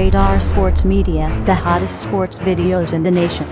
Radar Sports Media, the hottest sports videos in the nation.